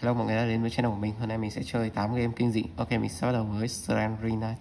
Hello mọi người đã đến với channel của mình. Hôm nay mình sẽ chơi 8 game kinh dị. Ok, mình sẽ bắt đầu với Serena 2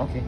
Okay.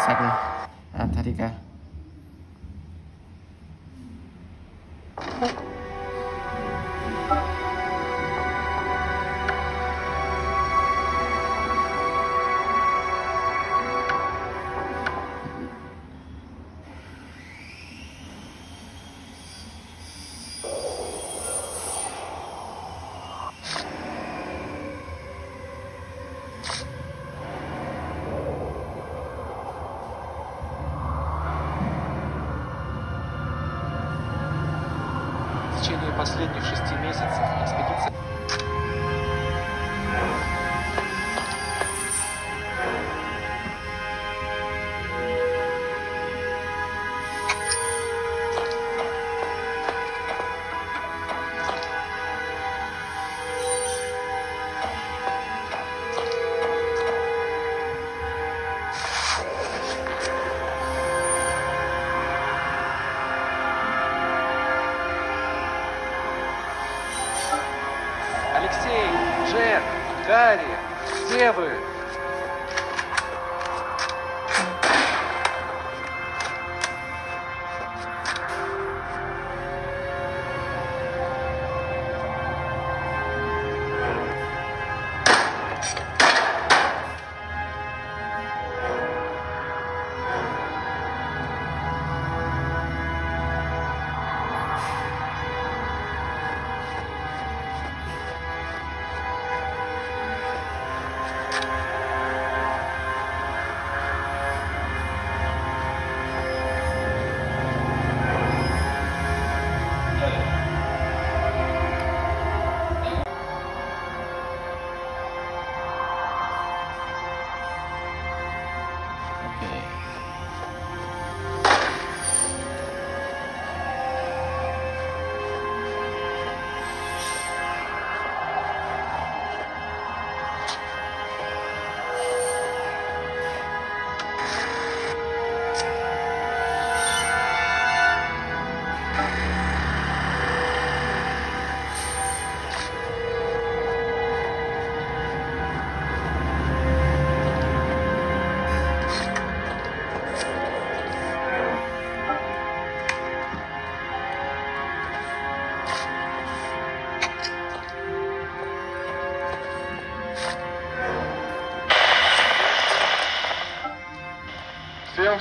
second последних шести месяцев экспедиция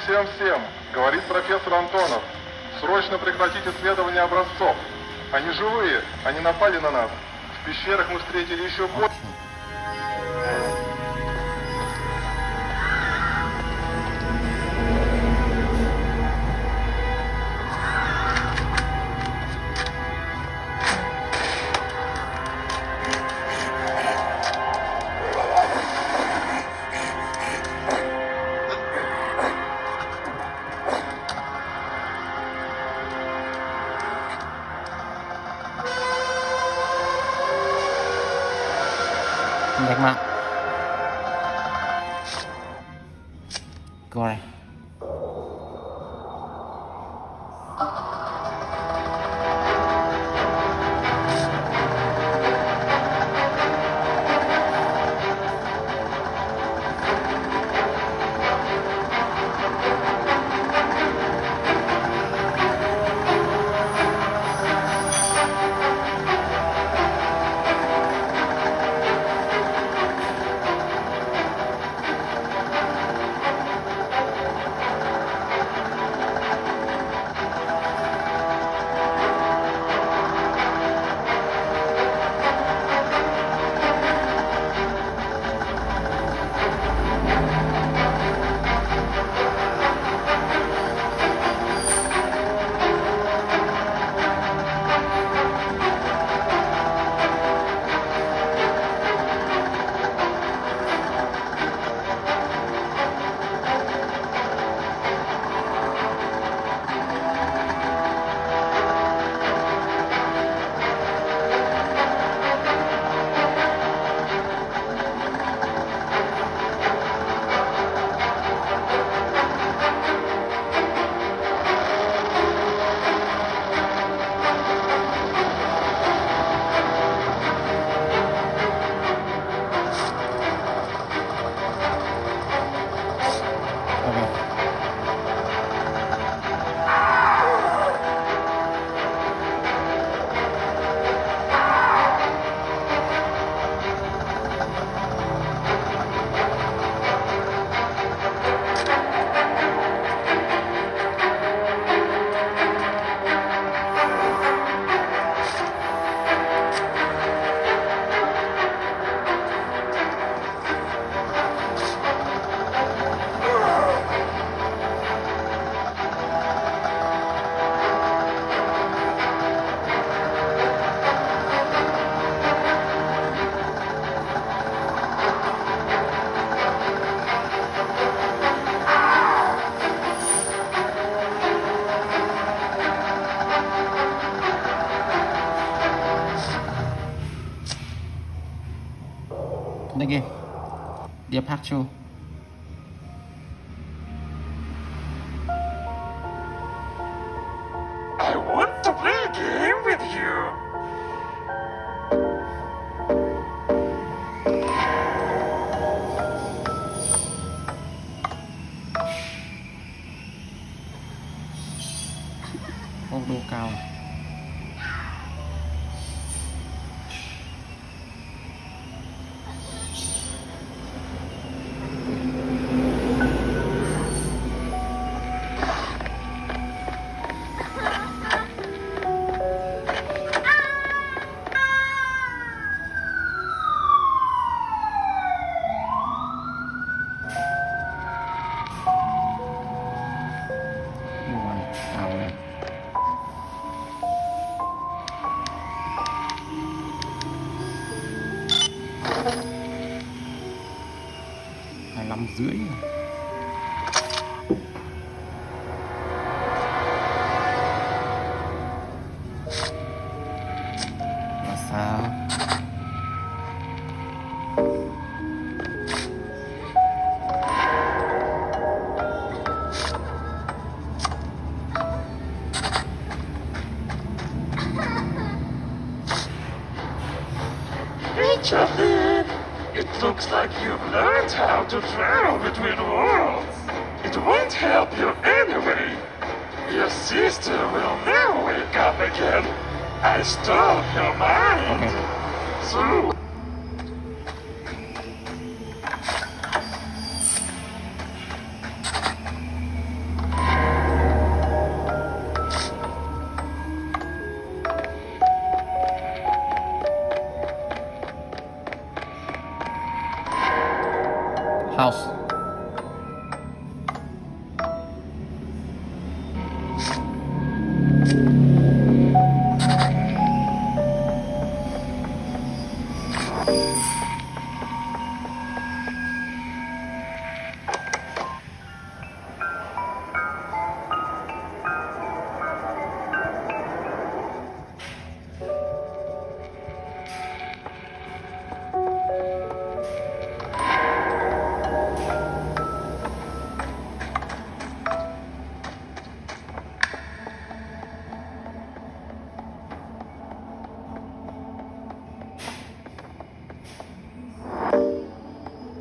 Всем, всем, говорит профессор Антонов. Срочно прекратить исследование образцов. Они живые, они напали на нас. В пещерах мы встретили еще больше. Park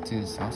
Sự xóa.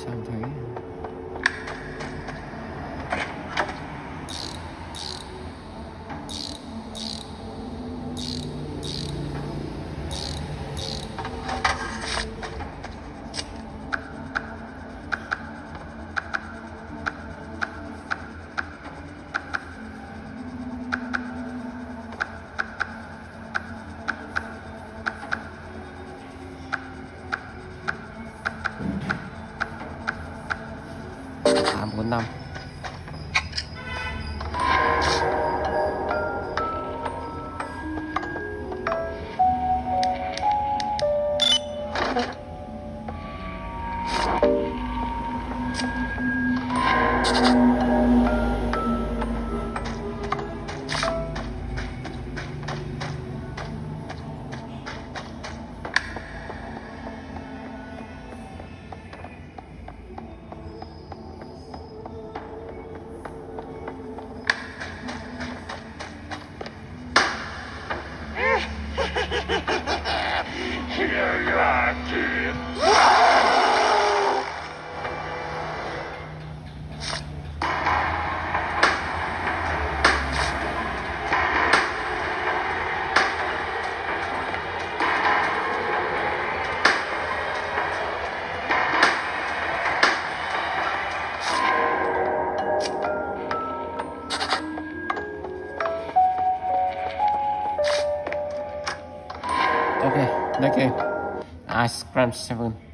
Cream seven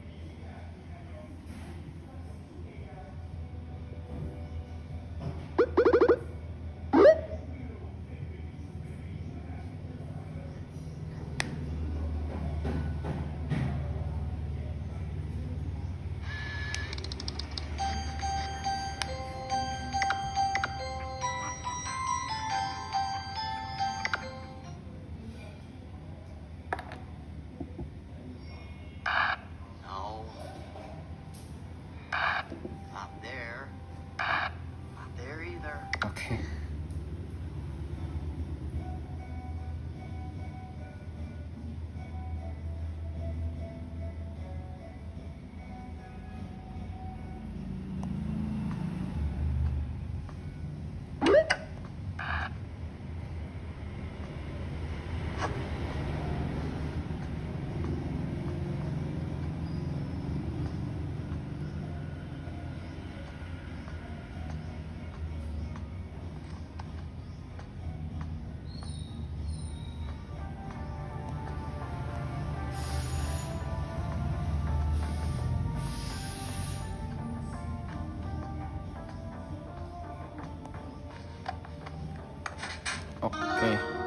Oke. Okay.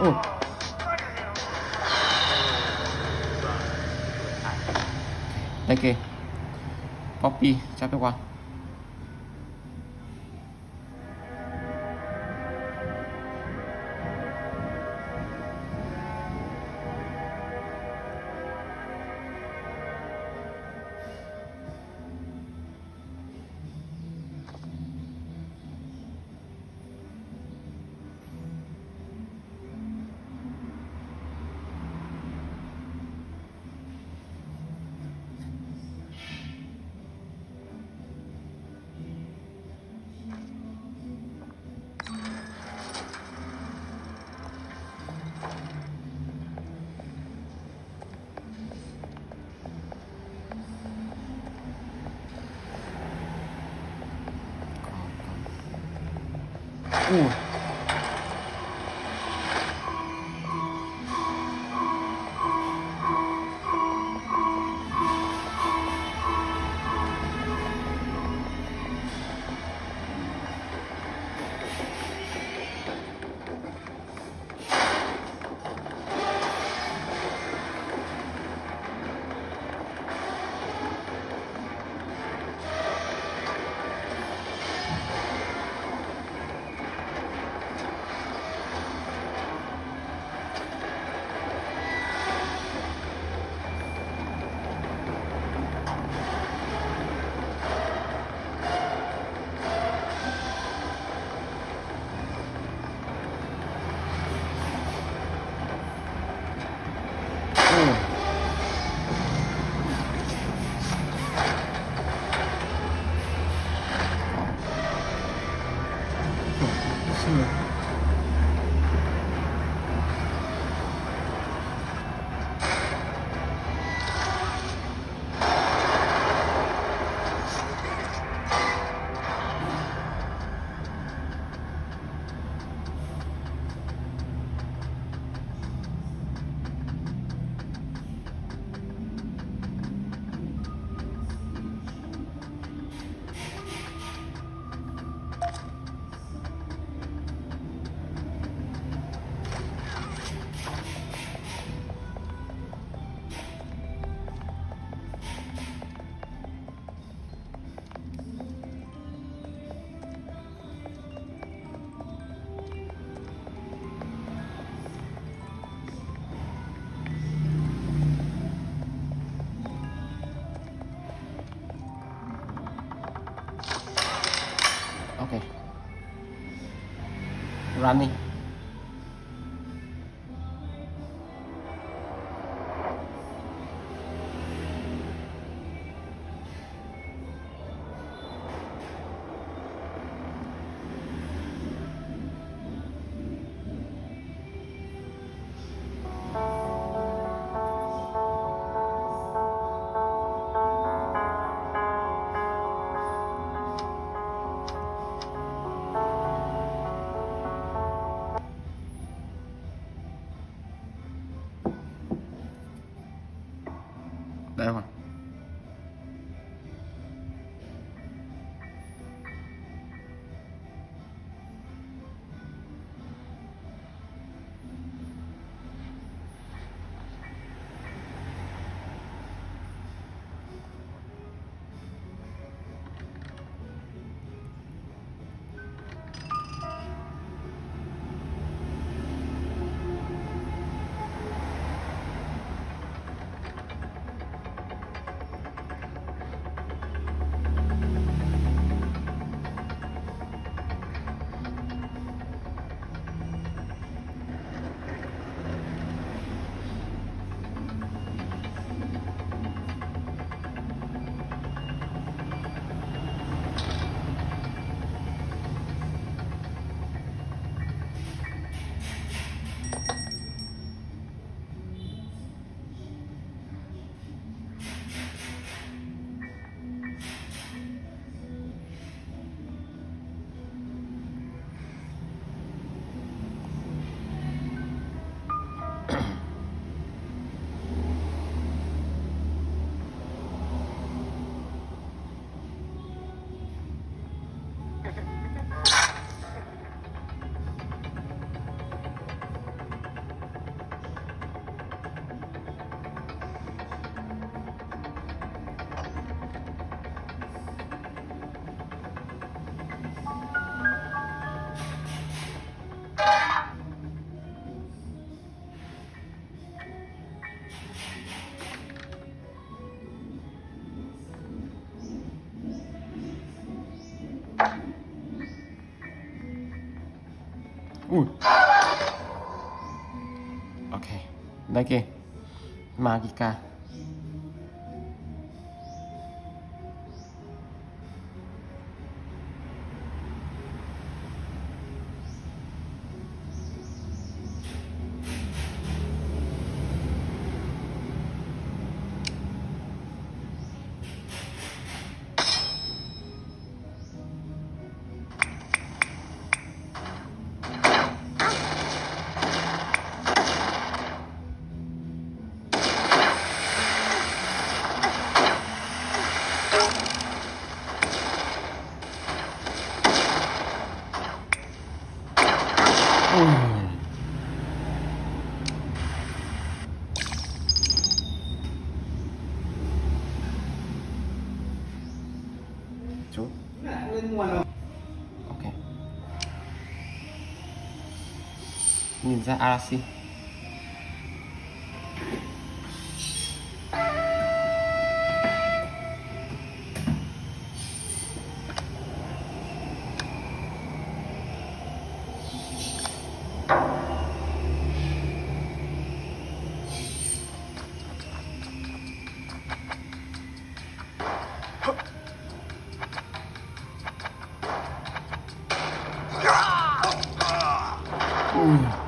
Ui. Đây kìa Poppy, chào các qua. Ui. Smith. Okay. Running. đây kìa Ninja Arashi. Ui.